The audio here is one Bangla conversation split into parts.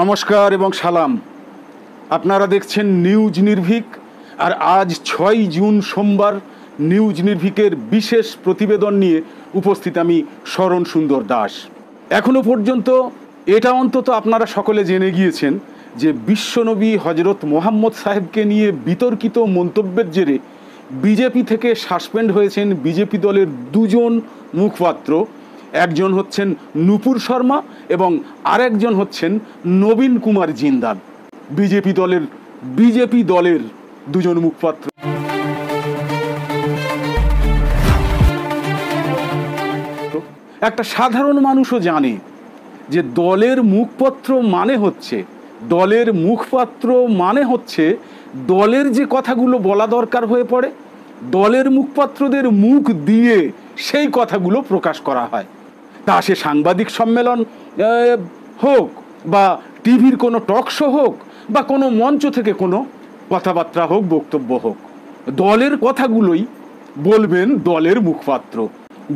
নমস্কার এবং সালাম। আপনারা দেখছেন নিউজ নির্ভীক, আর আজ ছয় জুন সোমবার নিউজ নির্ভীকের বিশেষ প্রতিবেদন নিয়ে উপস্থিত আমি শরণ সুন্দর দাস। এখনও পর্যন্ত এটা অন্তত আপনারা সকলে জেনে গিয়েছেন যে বিশ্বনবী হজরত মোহাম্মদ সাহেবকে নিয়ে বিতর্কিত মন্তব্যের জেরে বিজেপি থেকে সাসপেন্ড হয়েছেন বিজেপি দলের দুজন মুখপাত্র। একজন হচ্ছেন নুপুর শর্মা এবং আরেকজন হচ্ছেন নবীন কুমার জিন্দাল। বিজেপি দলের বিজেপি দলের দুজন মুখপাত্র। একটা সাধারণ মানুষও জানে যে দলের মুখপত্র মানে হচ্ছে, দলের মুখপাত্র মানে হচ্ছে দলের যে কথাগুলো বলা দরকার হয়ে পড়ে, দলের মুখপাত্রদের মুখ দিয়ে সেই কথাগুলো প্রকাশ করা হয়। তা সে সাংবাদিক সম্মেলন হোক বা টিভির কোনো টক শো হোক বা কোনো মঞ্চ থেকে কোনো কথাবার্তা হোক, বক্তব্য হোক, দলের কথাগুলোই বলবেন দলের মুখপাত্র।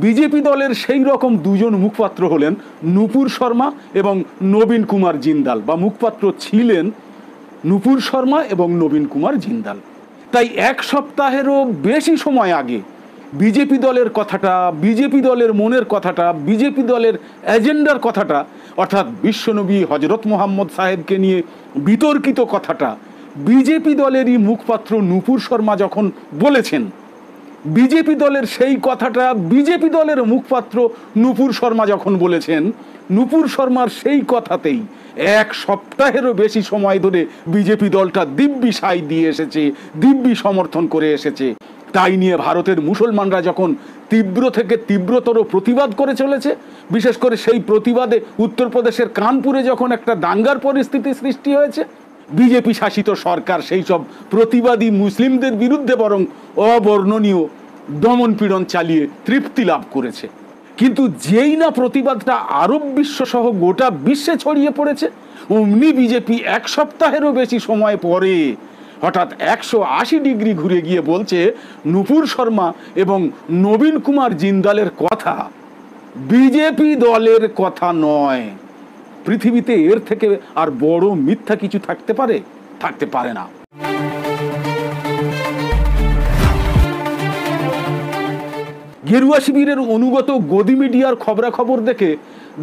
বিজেপি দলের সেই রকম দুজন মুখপাত্র হলেন নুপুর শর্মা এবং নবীন কুমার জিন্দাল বা মুখপাত্র ছিলেন নুপুর শর্মা এবং নবীন কুমার জিন্দাল। তাই এক সপ্তাহেরও বেশি সময় আগে বিজেপি দলের কথাটা, বিজেপি দলের মনের কথাটা, বিজেপি দলের এজেন্ডার কথাটা, অর্থাৎ বিশ্বনবী হজরত মোহাম্মদ সাহেবকে নিয়ে বিতর্কিত কথাটা, বিজেপি দলেরই মুখপাত্র নুপুর শর্মা যখন বলেছেন, বিজেপি দলের সেই কথাটা, বিজেপি দলের মুখপাত্র নুপুর শর্মা যখন বলেছেন, নুপুর শর্মার সেই কথাতেই এক সপ্তাহেরও বেশি সময় ধরে বিজেপি দলটা দিব্যি সাই দিয়ে এসেছে, দিব্যি সমর্থন করে এসেছে। তাই নিয়ে ভারতের মুসলমানরা যখন তীব্র থেকে তীব্রতর প্রতিবাদ করে চলেছে, বিশেষ করে সেই প্রতিবাদে উত্তরপ্রদেশের কানপুরে যখন একটা দাঙ্গার পরিস্থিতি সৃষ্টি হয়েছে, বিজেপি শাসিত সরকার সেই সব প্রতিবাদী মুসলিমদের বিরুদ্ধে বরং অবর্ণনীয় দমন পীড়ন চালিয়ে তৃপ্তি লাভ করেছে। কিন্তু যেই না প্রতিবাদটা আরব বিশ্ব সহ গোটা বিশ্বে ছড়িয়ে পড়েছে, অমনি বিজেপি এক সপ্তাহেরও বেশি সময় পরে হঠাৎ একশো আশি ডিগ্রি ঘুরে গিয়ে বলছে, নুপুর শর্মা এবং নবীন কুমার জিন্দালের কথা বিজেপি দলের কথা নয়। পৃথিবীতে এর থেকে আর বড় মিথ্যা কিছু থাকতে পারে? থাকতে পারে না। গেরুয়া শিবিরের অনুগত গদি মিডিয়ার খবরাখবর দেখে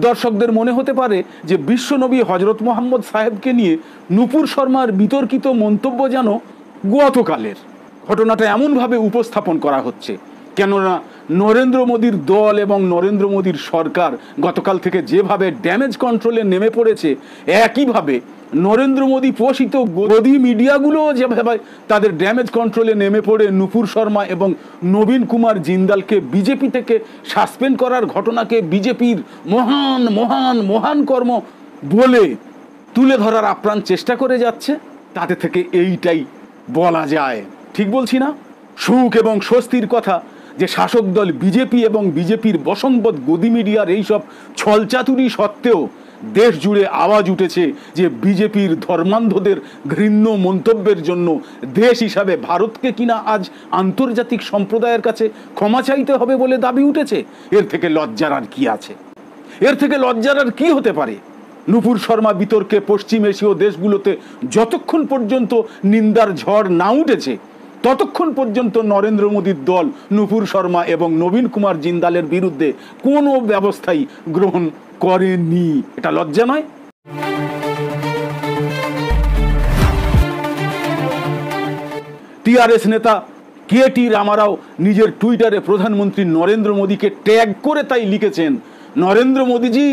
দর্শকদের মনে হতে পারে যে বিশ্বনবী হজরত মোহাম্মদ সাহেবকে নিয়ে নুপুর শর্মার বিতর্কিত মন্তব্য যেন গতকালের। ঘটনাটা এমনভাবে উপস্থাপন করা হচ্ছে। কেননা নরেন্দ্র মোদীর দল এবং নরেন্দ্র মোদীর সরকার গতকাল থেকে যেভাবে ড্যামেজ কন্ট্রোলে নেমে পড়েছে, একইভাবে নরেন্দ্র মোদী পোষিত গদি মিডিয়াগুলো যেভাবে তাদের ড্যামেজ কন্ট্রোলে নেমে পড়ে, নুপুর শর্মা এবং নবীন কুমার জিন্দালকে বিজেপি থেকে সাসপেন্ড করার ঘটনাকে বিজেপির মহান মহান মহান কর্ম বলে তুলে ধরার আপ্রাণ চেষ্টা করে যাচ্ছে, তাতে থেকে এইটাই বলা যায়। ঠিক বলছি না? সুখ এবং স্বস্তির কথা যে শাসক দল বিজেপি এবং বিজেপির বসংবদ গদি মিডিয়ার এইসব ছলচাতুরি সত্ত্বেও দেশ জুড়ে আওয়াজ উঠেছে যে বিজেপির ধর্মান্ধদের ঘৃণ্য মন্তব্যের জন্য দেশ হিসাবে ভারতকে কিনা আজ আন্তর্জাতিক সম্প্রদায়ের কাছে ক্ষমা চাইতে হবে বলে দাবি উঠেছে, এর থেকে লজ্জার আর কি আছে? এর থেকে লজ্জার আর কি হতে পারে? নুপুর শর্মা বিতর্কে পশ্চিম এশীয় দেশগুলোতে যতক্ষণ পর্যন্ত নিন্দার ঝড় না উঠেছে ততক্ষণ পর্যন্ত নরেন্দ্র মোদীর দল, নুপুর শর্মা এবং নবীন কুমার জিন্দালের বিরুদ্ধে কোনো ব্যবস্থাই গ্রহণ করেনি। এটা লজ্জা নয়? টিআরএস নেতা কে টি রামারাও নিজের টুইটারে প্রধানমন্ত্রী নরেন্দ্র মোদীকে ট্যাগ করে তাই লিখেছেন, নরেন্দ্র মোদীজি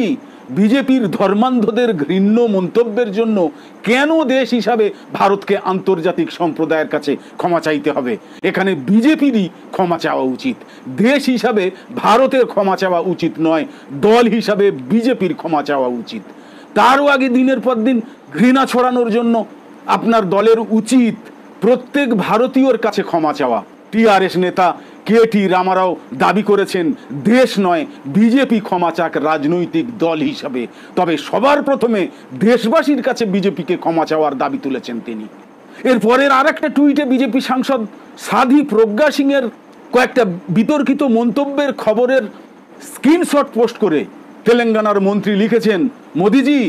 বিজেপির ধর্মান্ধদের ঘৃণ্য মন্তব্যের জন্য কেন দেশ হিসাবে ভারতকে আন্তর্জাতিক সম্প্রদায়ের কাছে ক্ষমা চাইতে হবে? এখানে বিজেপিরই ক্ষমা চাওয়া উচিত। দেশ হিসাবে ভারতের ক্ষমা চাওয়া উচিত নয়, দল হিসাবে বিজেপির ক্ষমা চাওয়া উচিত। তারও আগে দিনের পর দিন ঘৃণা ছড়ানোর জন্য আপনার দলের উচিত প্রত্যেক ভারতীয়র কাছে ক্ষমা চাওয়া। টিআরএস নেতা কে টি রামারাও দাবি করেছেন, দেশ নয়, বিজেপি ক্ষমা চাক রাজনৈতিক দল হিসাবে। তবে সবার প্রথমে দেশবাসীর কাছে বিজেপিকে ক্ষমা চাওয়ার দাবি তুলেছেন তিনি। এরপরের আর একটা টুইটে বিজেপি সাংসদ সাধি প্রজ্ঞা সিংয়ের কয়েকটা বিতর্কিত মন্তব্যের খবরের স্ক্রিনশট পোস্ট করে তেলেঙ্গানার মন্ত্রী লিখেছেন, মোদিজি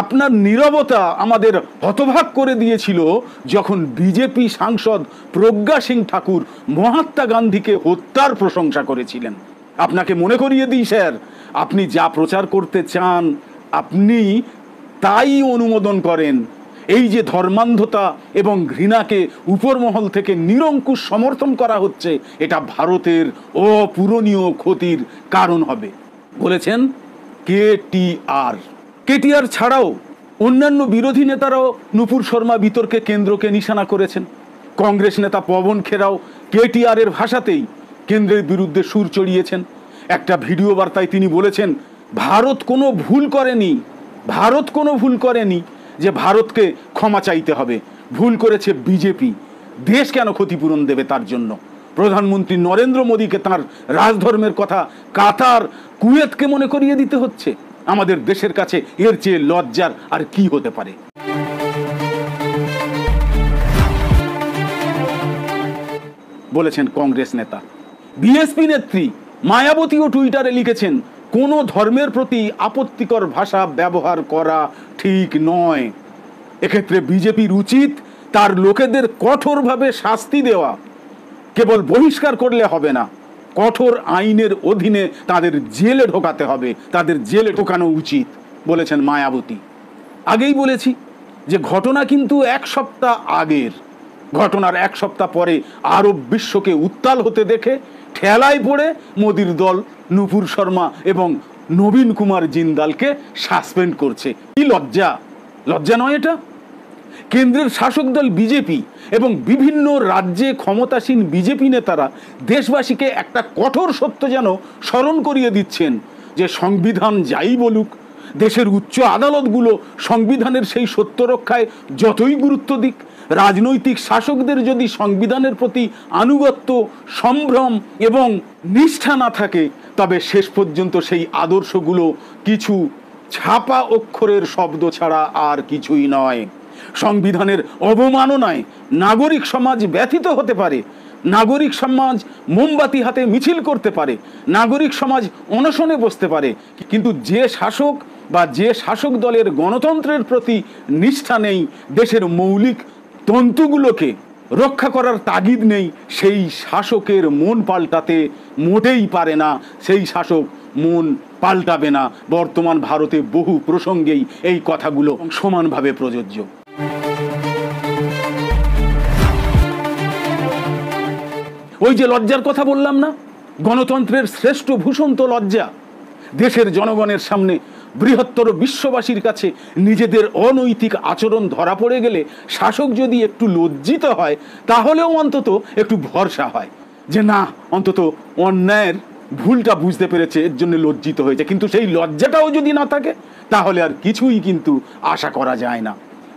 আপনার নীরবতা আমাদের হতভাগ করে দিয়েছিল যখন বিজেপি সাংসদ প্রজ্ঞা সিং ঠাকুর মহাত্মা গান্ধীকে হত্যার প্রশংসা করেছিলেন। আপনাকে মনে করিয়ে দিই, স্যার, আপনি যা প্রচার করতে চান, আপনি তাই অনুমোদন করেন। এই যে ধর্মান্ধতা এবং ঘৃণাকে উপরমহল থেকে নিরঙ্কুশ সমর্থন করা হচ্ছে, এটা ভারতের অপূরণীয় ক্ষতির কারণ হবে। বলেছেন কেটিআর কেটিআর ছাড়াও অন্যান্য বিরোধী নেতারাও নুপুর শর্মা বিতর্কে কেন্দ্রকে নিশানা করেছেন। কংগ্রেস নেতা পবন খেরাও কেটিআর এর ভাষাতেই কেন্দ্রের বিরুদ্ধে সুর চড়িয়েছেন। একটা ভিডিও বার্তায় তিনি বলেছেন, ভারত কোনো ভুল করেনি, ভারত কোনো ভুল করেনি যে ভারতকে ক্ষমা চাইতে হবে। ভুল করেছে বিজেপি। দেশ কেন ক্ষতিপূরণ দেবে তার জন্য? প্রধানমন্ত্রী নরেন্দ্র মোদীকে তার রাজধর্মের কথা কাতার, কুয়েতকে মনে করিয়ে দিতে হচ্ছে। আমাদের দেশের কাছে এর চেয়ে লজ্জার আর কি হতে পারে? বলেছেন কংগ্রেস নেতা। বিএসপি নেত্রী মায়াবতীও টুইটারে লিখেছেন, কোনো ধর্মের প্রতি আপত্তিকর ভাষা ব্যবহার করা ঠিক নয়। এক্ষেত্রে বিজেপির উচিত তার লোকেদের কঠোরভাবে শাস্তি দেওয়া। কেবল বহিষ্কার করলে হবে না। কঠোর আইনের অধীনে তাদের জেলে ঢোকাতে হবে, তাদের জেলে ঢোকানো উচিত, বলেছেন মায়াবতী। আগেই বলেছি যে ঘটনা কিন্তু এক সপ্তাহ আগের। ঘটনার এক সপ্তাহ পরে আরব বিশ্বকে উত্তাল হতে দেখে ঠেলায় পড়ে মোদির দল নুপুর শর্মা এবং নবীন কুমার জিন্দালকে সাসপেন্ড করছে। কি লজ্জা। লজ্জা নয় এটা? কেন্দ্রের শাসক দল বিজেপি এবং বিভিন্ন রাজ্যে ক্ষমতাসীন বিজেপি নেতারা দেশবাসীকে একটা কঠোর সত্য যেন স্মরণ করিয়ে দিচ্ছেন, যে সংবিধান যাই বলুক, দেশের উচ্চ আদালতগুলো সংবিধানের সেই সত্য রক্ষায় যতই গুরুত্ব দিক, রাজনৈতিক শাসকদের যদি সংবিধানের প্রতি আনুগত্য, সম্ভ্রম এবং নিষ্ঠা না থাকে, তবে শেষ পর্যন্ত সেই আদর্শগুলো কিছু ছাপা অক্ষরের শব্দ ছাড়া আর কিছুই নয়। সংবিধানের অবমাননায় নাগরিক সমাজ ব্যথিত হতে পারে, নাগরিক সমাজ মোমবাতি হাতে মিছিল করতে পারে, নাগরিক সমাজ অনশনে বসতে পারে, কিন্তু যে শাসক বা যে শাসক দলের গণতন্ত্রের প্রতি নিষ্ঠা নেই, দেশের মৌলিক তন্তুগুলোকে রক্ষা করার তাগিদ নেই, সেই শাসকের মন পাল্টাতে মোটেই পারে না, সেই শাসক মন পাল্টাবে না। বর্তমান ভারতে বহু প্রসঙ্গেই এই কথাগুলো সমানভাবে প্রযোজ্য। ওই যে লজ্জার কথা বললাম না? গণতন্ত্রের শ্রেষ্ঠ ভূষণ তো লজ্জা। দেশের জনগণের সামনে বৃহত্তর বিশ্ববাসীর কাছে নিজেদের অনৈতিক আচরণ ধরা পড়ে গেলে শাসক যদি একটু লজ্জিত হয়, তাহলেও অন্তত একটু ভরসা হয়। যে না, অন্তত অন্যায়ের ভুলটা বুঝতে পেরেছে, এর জন্য লজ্জিত হয়েছে। কিন্তু সেই লজ্জাটাও যদি না থাকে, তাহলে আর কিছুই কিন্তু আশা করা যায় না।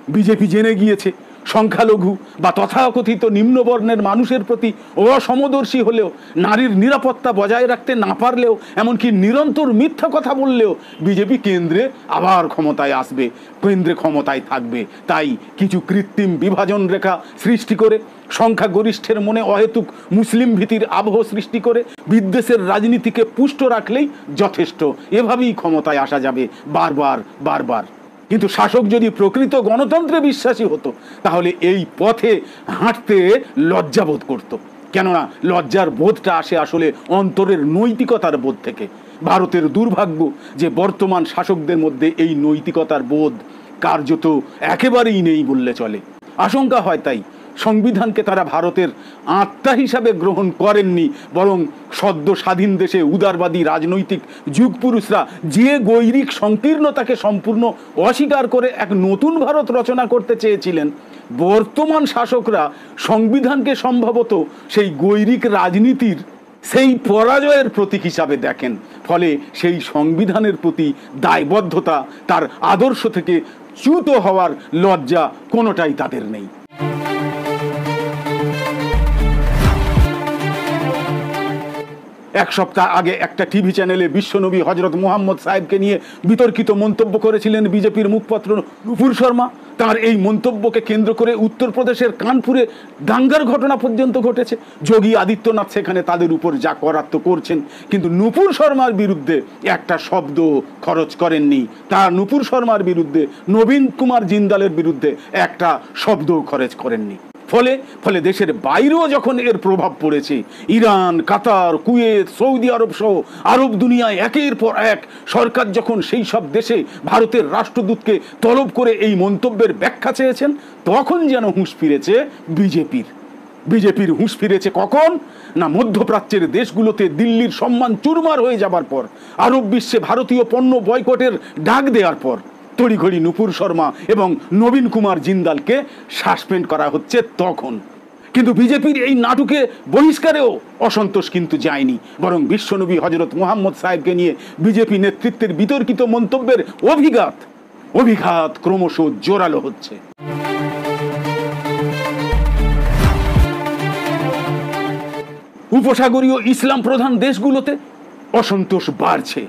বিজেপি জেনে গিয়েছে, সংখ্যালঘু বা তথাকথিত নিম্নবর্ণের মানুষের প্রতি অসমদর্শী হলেও, নারীর নিরাপত্তা বজায় রাখতে না পারলেও, এমনকি নিরন্তর মিথ্যা কথা বললেও বিজেপি কেন্দ্রে আবার ক্ষমতায় আসবে, কেন্দ্রে ক্ষমতায় থাকবে। তাই কিছু কৃত্রিম বিভাজন রেখা সৃষ্টি করে, সংখ্যাগরিষ্ঠের মনে অহেতুক মুসলিম ভীতির আবহ সৃষ্টি করে, বিদ্বেষের রাজনীতিকে পুষ্ট রাখলেই যথেষ্ট। এভাবেই ক্ষমতায় আসা যাবে, বারবার বারবার। কিন্তু শাসক যদি প্রকৃত গণতন্ত্রে বিশ্বাসী হতো, তাহলে এই পথে হাঁটতে লজ্জাবোধ করত। কেননা লজ্জার বোধটা আসে আসলে অন্তরের নৈতিকতার বোধ থেকে ভারতের দুর্ভাগ্য যে বর্তমান শাসকদের মধ্যে এই নৈতিকতার বোধ কার্যত একেবারেই নেই বললে চলে আশঙ্কা হয় তাই সংবিধানকে তারা ভারতের আত্মা হিসাবে গ্রহণ করেননি, বরং সদ্য স্বাধীন দেশে উদারবাদী রাজনৈতিক যুগপুরুষরা যে গৈরিক সংকীর্ণতাকে সম্পূর্ণ অস্বীকার করে এক নতুন ভারত রচনা করতে চেয়েছিলেন, বর্তমান শাসকরা সংবিধানকে সম্ভবত সেই গৈরিক রাজনীতির সেই পরাজয়ের প্রতীক হিসাবে দেখেন, ফলে সেই সংবিধানের প্রতি দায়বদ্ধতা তার আদর্শ থেকে চ্যুত হওয়ার লজ্জা কোনোটাই তাদের নেই। এক সপ্তাহ আগে একটা টিভি চ্যানেলে বিশ্বনবী হজরত মোহাম্মদ সাহেবকে নিয়ে বিতর্কিত মন্তব্য করেছিলেন বিজেপির মুখপাত্র নুপুর শর্মা। তার এই মন্তব্যকে কেন্দ্র করে উত্তরপ্রদেশের কানপুরে দাঙ্গার ঘটনা পর্যন্ত ঘটেছে। যোগী আদিত্যনাথ সেখানে তাদের উপর যা করার তো করছেন। কিন্তু নুপুর শর্মার বিরুদ্ধে একটা শব্দ খরচ করেননি। তার নুপুর শর্মার বিরুদ্ধে নবীন কুমার জিন্দালের বিরুদ্ধে একটা শব্দ খরচ করেননি। ফলে ফলে দেশের বাইরেও যখন এর প্রভাব পড়েছে, Iran, Qatar, Kuwait, Saudi Arab সহ আরব দুনিয়ায় একের পর এক সরকার যখন সেই সব দেশে ভারতের রাষ্ট্রদূতকে তলব করে এই মন্তব্যের ব্যাখ্যা চেয়েছেন, তখন যেন হুঁশ ফিরেছে বিজেপির। বিজেপির হুঁশ ফিরেছে কখন? না, মধ্যপ্রাচ্যের দেশগুলোতে দিল্লির সম্মান চুরমার হয়ে যাবার পর, আরব বিশ্বে ভারতীয় পণ্য বয়কটের ডাক দেওয়ার পর। তড়িঘড়ি নুপুর শর্মা এবং নবীন কুমার জিন্দালকে সাসপেন্ড করা হচ্ছে তখন। কিন্তু বিজেপির এই নাটকে বহিষ্কারেও অসন্তোষ কিন্তু যায়নি। বরং বিশ্বনবী হজরত মোহাম্মদ সাহেবকে নিয়ে বিজেপি নেতৃত্বের বিতর্কিত মন্তব্যের অভিঘাত অভিঘাত ক্রমশ জোরালো হচ্ছে। উপসাগরীয় ইসলাম প্রধান দেশগুলোতে অসন্তোষ বাড়ছে।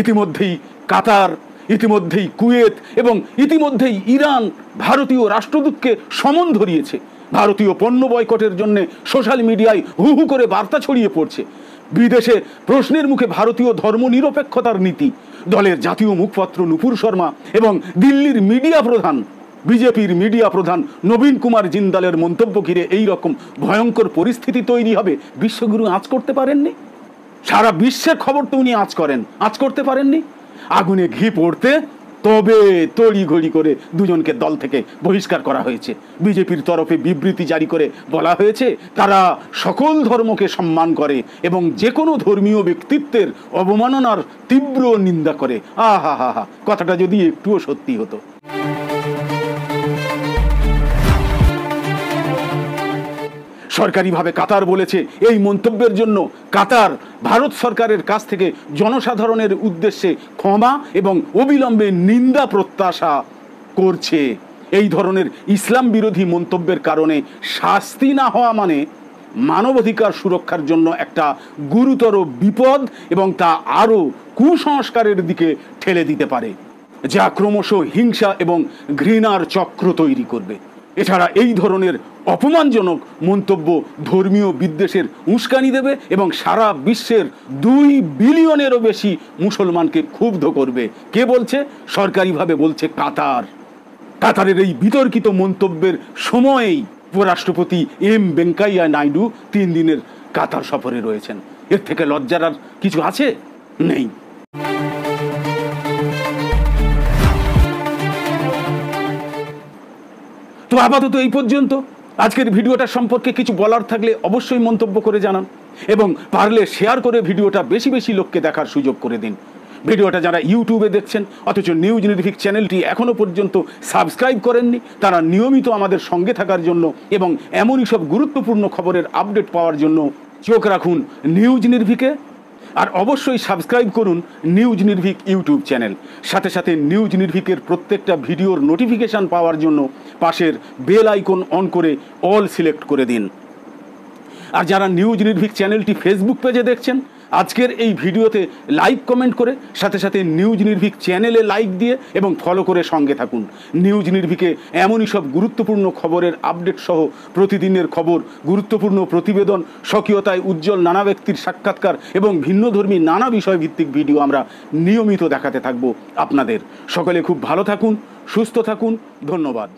ইতিমধ্যেই কাতার ইতিমধ্যেই কুয়েত এবং ইতিমধ্যেই ইরান ভারতীয় রাষ্ট্রদূতকে সমন ধরিয়েছে। ভারতীয় পণ্য বয়কটের জন্য সোশ্যাল মিডিয়ায় হু হু করে বার্তা ছড়িয়ে পড়ছে। বিদেশে প্রশ্নের মুখে ভারতীয় ধর্মনিরপেক্ষতার নীতি, দলের জাতীয় মুখপাত্র নুপুর শর্মা এবং দিল্লির মিডিয়া প্রধান, বিজেপির মিডিয়া প্রধান নবীন কুমার জিন্দালের মন্তব্য ঘিরে এই রকম ভয়ঙ্কর পরিস্থিতি তৈরি হবে বিশ্বগুরু আঁচ করতে পারেননি? সারা বিশ্বের খবর তো উনি আঁচ করেন। আঁচ করতে পারেননি? আগুনে ঘি পড়তে তবে তড়ি ঘড়ি করে দুজনকে দল থেকে বহিষ্কার করা হয়েছে। বিজেপির তরফে বিবৃতি জারি করে বলা হয়েছে, তারা সকল ধর্মকে সম্মান করে এবং যে কোনো ধর্মীয় ব্যক্তিত্বের অবমাননার তীব্র নিন্দা করে। আহা হা হা, কথাটা যদি একটুও সত্যি হতো। সরকারিভাবে কাতার বলেছে। এই মন্তব্যের জন্য কাতার ভারত সরকারের কাছ থেকে জনসাধারণের উদ্দেশ্যে ক্ষমা এবং অবিলম্বে নিন্দা প্রত্যাশা করছে। এই ধরনের ইসলাম বিরোধী মন্তব্যের কারণে শাস্তি না হওয়া মানে মানবাধিকার সুরক্ষার জন্য একটা গুরুতর বিপদ এবং তা আরও কুসংস্কারের দিকে ঠেলে দিতে পারে, যা ক্রমশ হিংসা এবং ঘৃণার চক্র তৈরি করবে। এছাড়া এই ধরনের অপমানজনক মন্তব্য ধর্মীয় বিদ্বেষের উস্কানি দেবে এবং সারা বিশ্বের দুই বিলিয়নেরও বেশি মুসলমানকে ক্ষুব্ধ করবে। কে বলছে? সরকারিভাবে বলছে কাতার। কাতারের এই বিতর্কিত মন্তব্যের সময়েই উপরাষ্ট্রপতি এম ভেঙ্কাইয়া নাইডু তিন দিনের কাতার সফরে রয়েছেন। এর থেকে লজ্জার আর কিছু আছে? নেই। আপাতত এই পর্যন্ত। আজকের ভিডিওটা সম্পর্কে কিছু বলার থাকলে অবশ্যই মন্তব্য করে জানান এবং পারলে শেয়ার করে ভিডিওটা বেশি বেশি লোককে দেখার সুযোগ করে দিন। ভিডিওটা যারা ইউটিউবে দেখছেন, অথচ নিউজ নির্ভিক চ্যানেলটি এখনও পর্যন্ত সাবস্ক্রাইব করেননি, তারা নিয়মিত আমাদের সঙ্গে থাকার জন্য এবং এমনই সব গুরুত্বপূর্ণ খবরের আপডেট পাওয়ার জন্য চোখ রাখুন নিউজ নির্ভিকে আর অবশ্যই সাবস্ক্রাইব করুন নিউজ নির্ভিক ইউটিউব চ্যানেল। সাথে সাথে নিউজ নির্ভিকের প্রত্যেকটা ভিডিওর নোটিফিকেশান পাওয়ার জন্য পাশের বেল আইকন অন করে অল সিলেক্ট করে দিন। আর যারা নিউজ নির্ভিক চ্যানেলটি ফেসবুক পেজে দেখছেন আজকের এই ভিডিওতে লাইক কমেন্ট করে সাথে সাথে নিউজ নির্ভিক চ্যানেলে লাইক দিয়ে এবং ফলো করে সঙ্গে থাকুন। নিউজ নির্ভিকে এমনই সব গুরুত্বপূর্ণ খবরের আপডেট সহ প্রতিদিনের খবর, গুরুত্বপূর্ণ প্রতিবেদন, স্বকীয়তায় উজ্জ্বল নানা ব্যক্তির সাক্ষাৎকার এবং ভিন্নধর্মী নানা বিষয় ভিত্তিক ভিডিও আমরা নিয়মিত দেখাতে থাকব আপনাদের। সকলে খুব ভালো থাকুন, সুস্থ থাকুন, ধন্যবাদ।